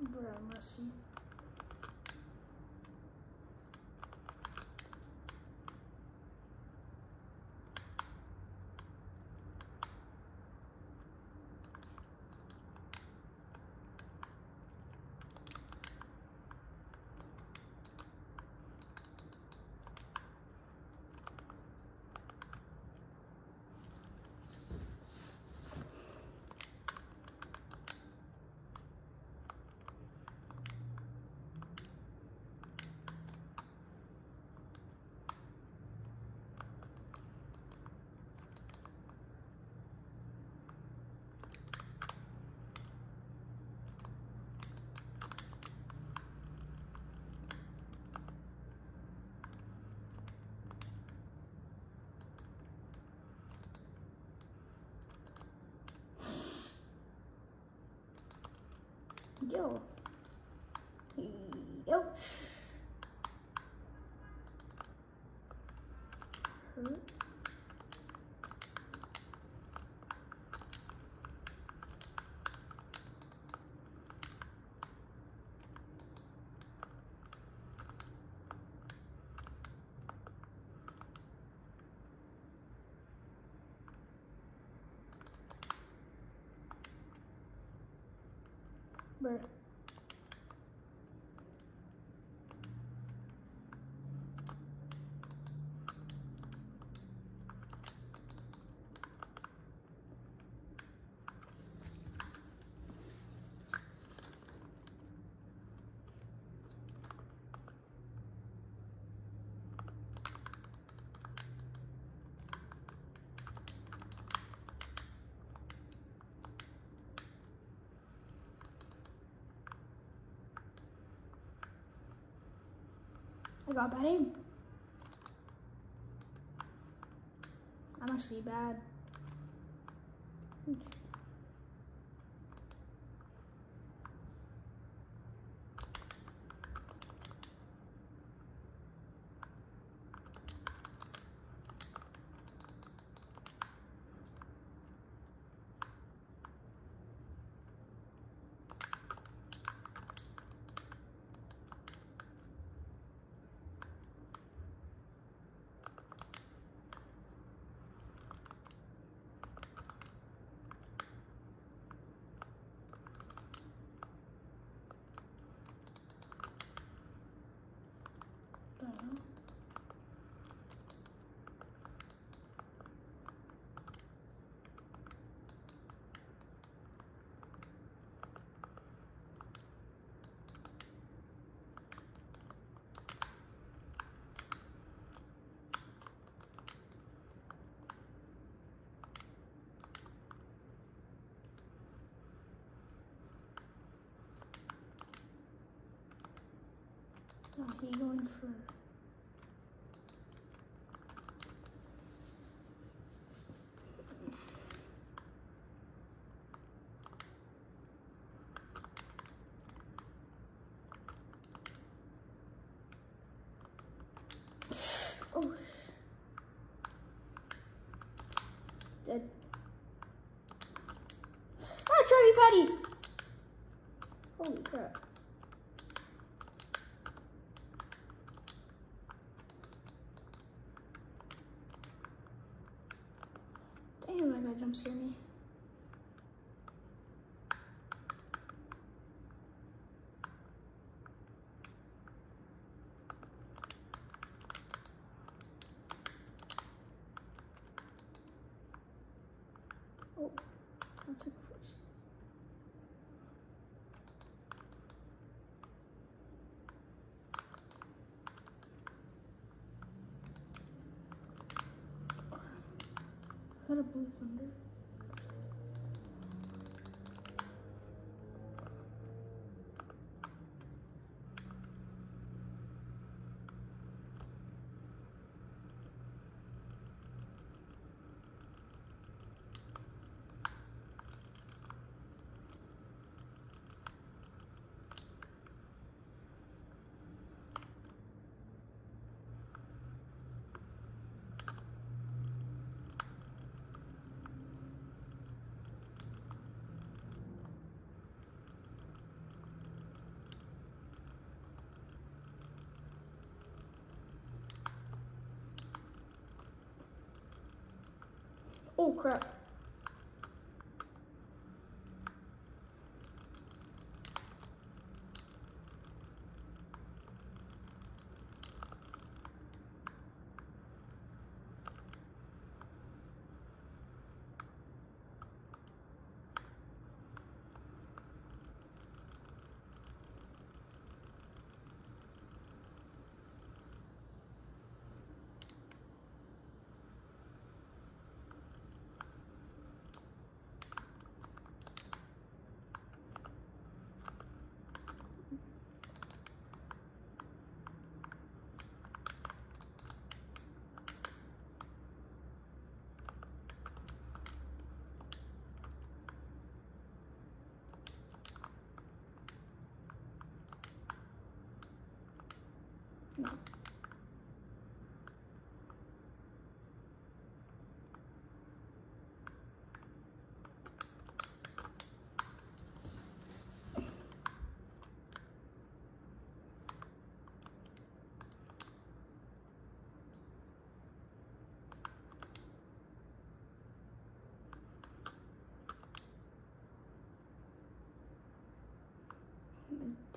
grammar, assim. Yo. Bruh. Got bad aim. I'm actually bad. Oh, he going for Got a blue thunder. Oh crap.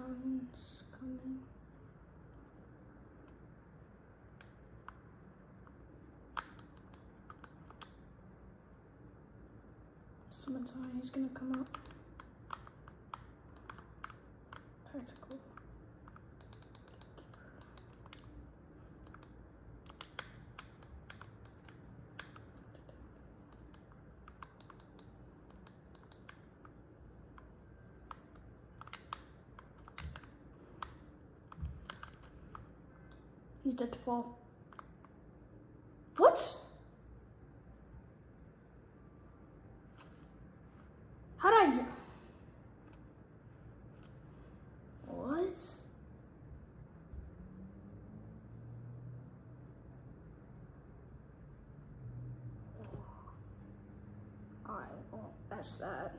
Medallion's coming. Is gonna come up. Tactical. Dead to fall. What? How did I? What? Oh. Alright, well, that's that.